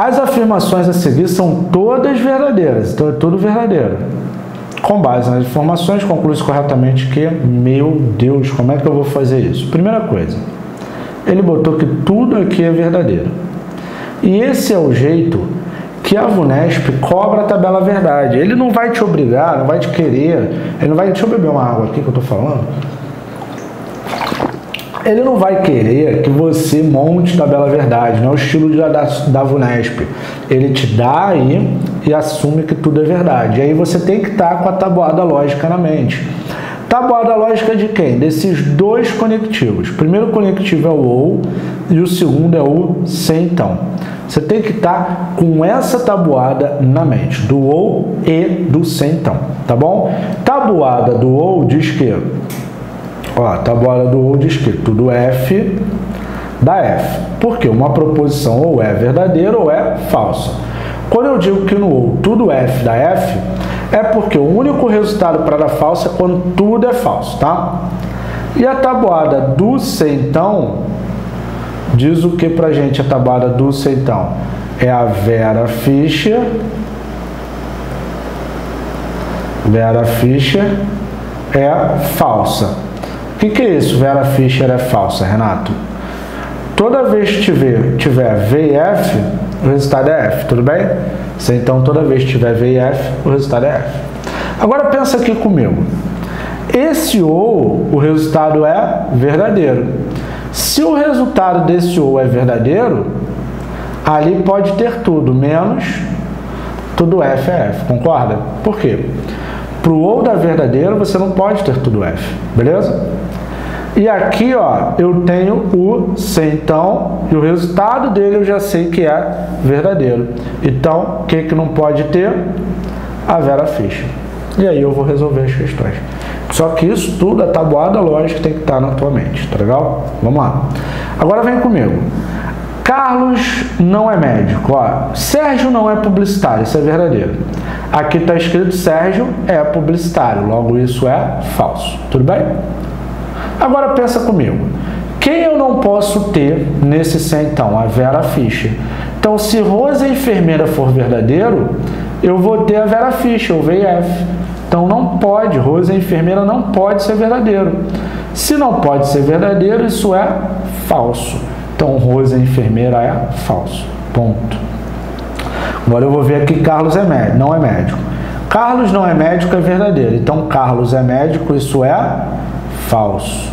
As afirmações a seguir são todas verdadeiras, então é tudo verdadeiro. Com base nas informações, conclui-se corretamente que, meu Deus, como é que eu vou fazer isso? Primeira coisa, ele botou que tudo aqui é verdadeiro. E esse é o jeito que a VUNESP cobra a tabela verdade. Ele não vai te obrigar, não vai te querer, ele não vai. Deixa eu beber uma água aqui que eu estou falando. Ele não vai querer que você monte tabela verdade, não é o estilo da, da VUNESP. Ele te dá aí e assume que tudo é verdade. E aí você tem que estar com a tabuada lógica na mente. Tabuada lógica de quem? Desses dois conectivos. O primeiro conectivo é o OU e o segundo é o sem então. Você tem que estar com essa tabuada na mente, do OU e do sem então, tá bom? Tabuada do OU diz que, ó, tabuada do OU diz que tudo F da F. Porque uma proposição ou é verdadeira ou é falsa. Quando eu digo que no OU tudo F da F, é porque o único resultado para dar falso é quando tudo é falso, tá? E a tabuada do então diz o que pra gente a tabuada do então? É a Vera Fischer. Vera Fischer é falsa. O que, que é isso? Vera Fischer é falsa, Renato? Toda vez que tiver, tiver VF, o resultado é F, tudo bem? Se então toda vez que tiver F, o resultado é F. Agora pensa aqui comigo. Esse ou, o resultado é verdadeiro. Se o resultado desse ou é verdadeiro, ali pode ter tudo, menos tudo F é F, concorda? Por quê? Para o ou da verdadeiro, você não pode ter tudo F, beleza? E aqui, ó, eu tenho o então e o resultado dele eu já sei que é verdadeiro. Então, o que, que não pode ter? A Vera Fischer. E aí eu vou resolver as questões. Só que isso tudo, a tabuada lógica tem que estar na tua mente, tá legal? Vamos lá. Agora vem comigo. Carlos não é médico. Ó. Sérgio não é publicitário, isso é verdadeiro. Aqui está escrito Sérgio é publicitário, logo isso é falso. Tudo bem? Agora pensa comigo. Quem eu não posso ter nesse sem então? A Vera Fischer. Então, se Rose a enfermeira for verdadeiro, eu vou ter a Vera Fischer, o VF. Então, não pode, Rose a enfermeira não pode ser verdadeiro. Se não pode ser verdadeiro, isso é falso. Então, Rose a enfermeira é falso. Ponto. Agora eu vou ver aqui Carlos é médico, não é médico. Carlos não é médico é verdadeiro. Então, Carlos é médico, isso é falso.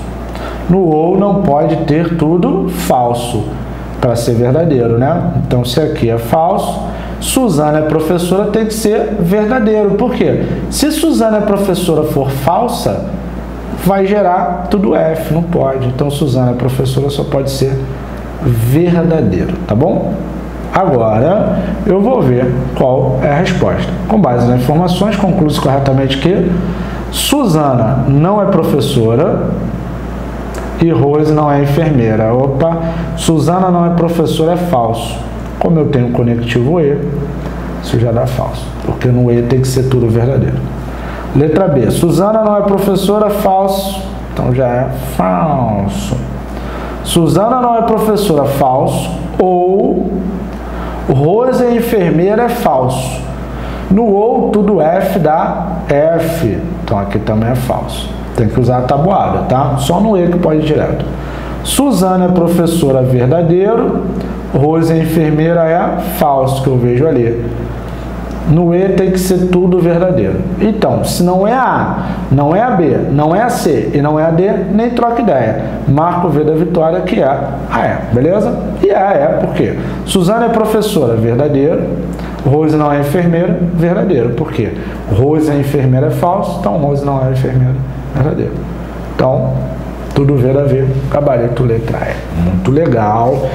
No ou não pode ter tudo falso para ser verdadeiro, né? Então, se aqui é falso, Suzana é professora tem que ser verdadeiro. Por quê? Se Suzana é professora for falsa, vai gerar tudo F, não pode. Então, Suzana é professora só pode ser verdadeiro, tá bom? Agora, eu vou ver qual é a resposta. Com base nas informações, conclui-se corretamente que Suzana não é professora e Rose não é enfermeira. Opa, Suzana não é professora, é falso. Como eu tenho conectivo E, isso já dá falso, porque no E tem que ser tudo verdadeiro. Letra B, Suzana não é professora, falso, então já é falso. Suzana não é professora, falso, ou Rose é enfermeira, é falso. No ou, tudo F dá F. Então aqui também é falso. Tem que usar a tabuada, tá? Só no E que pode ir direto. Suzana é professora verdadeiro. Rose é enfermeira é falso, que eu vejo ali. No E tem que ser tudo verdadeiro. Então, se não é a não é a B, não é a C e não é a D, nem troca ideia. Marco o V da vitória, que é a E, beleza? E a E, por quê? Suzana é professora, verdadeiro. Rose não é enfermeira, verdadeiro. Por quê? Rose é enfermeira é falso, então Rose não é enfermeira, verdadeiro. Então, tudo ver a ver, gabarito letra E. Muito legal.